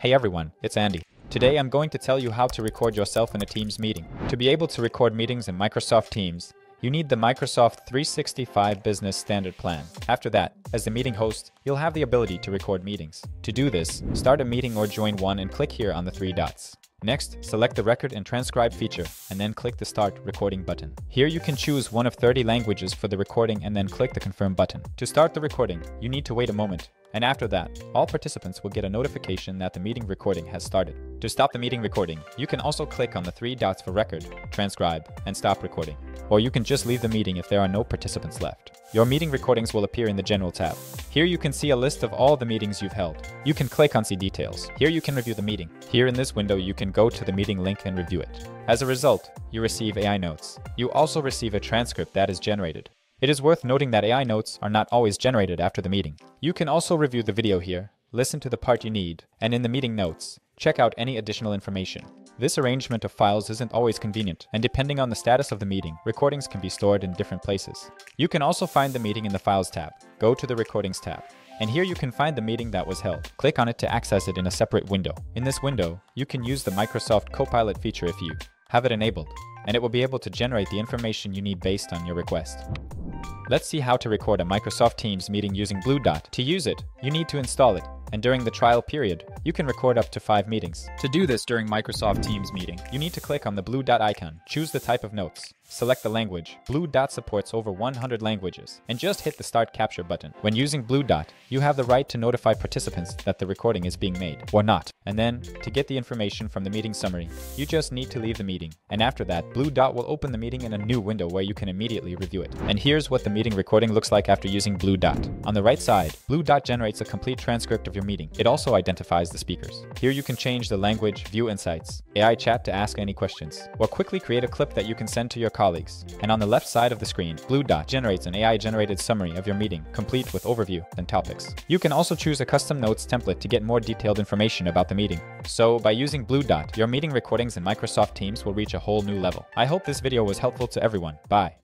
Hey everyone, it's Andy. Today I'm going to tell you how to record yourself in a Teams meeting. To be able to record meetings in Microsoft Teams, you need the Microsoft 365 Business Standard Plan. After that, as the meeting host, you'll have the ability to record meetings. To do this, start a meeting or join one and click here on the three dots. Next, select the record and transcribe feature and then click the start recording button. Here you can choose one of 30 languages for the recording and then click the confirm button. To start the recording, you need to wait a moment. And after that, all participants will get a notification that the meeting recording has started. To stop the meeting recording, you can also click on the three dots for record, transcribe, and stop recording. Or you can just leave the meeting if there are no participants left. Your meeting recordings will appear in the General tab. Here you can see a list of all the meetings you've held. You can click on See Details. Here you can review the meeting. Here in this window you can go to the meeting link and review it. As a result, you receive AI notes. You also receive a transcript that is generated. It is worth noting that AI notes are not always generated after the meeting. You can also review the video here, listen to the part you need, and in the meeting notes, check out any additional information. This arrangement of files isn't always convenient, and depending on the status of the meeting, recordings can be stored in different places. You can also find the meeting in the Files tab. Go to the Recordings tab. And here you can find the meeting that was held. Click on it to access it in a separate window. In this window, you can use the Microsoft Copilot feature if you have it enabled, and it will be able to generate the information you need based on your request. Let's see how to record a Microsoft Teams meeting using Bluedot. To use it, you need to install it, and during the trial period, you can record up to 5 meetings. To do this during Microsoft Teams meeting, you need to click on the blue dot icon, choose the type of notes, select the language. Bluedot supports over 100 languages, and just hit the Start Capture button. When using Bluedot, you have the right to notify participants that the recording is being made, or not. And then, to get the information from the meeting summary, you just need to leave the meeting. And after that, Bluedot will open the meeting in a new window where you can immediately review it. And here's what the meeting recording looks like after using Bluedot. On the right side, Bluedot generates a complete transcript of your meeting. It also identifies the speakers. Here you can change the language, view insights, AI chat to ask any questions, or quickly create a clip that you can send to your colleagues. And on the left side of the screen, Bluedot generates an AI-generated summary of your meeting, complete with overview and topics. You can also choose a custom notes template to get more detailed information about the meeting. So by using Bluedot, your meeting recordings in Microsoft Teams will reach a whole new level. I hope this video was helpful to everyone. Bye.